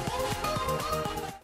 なに?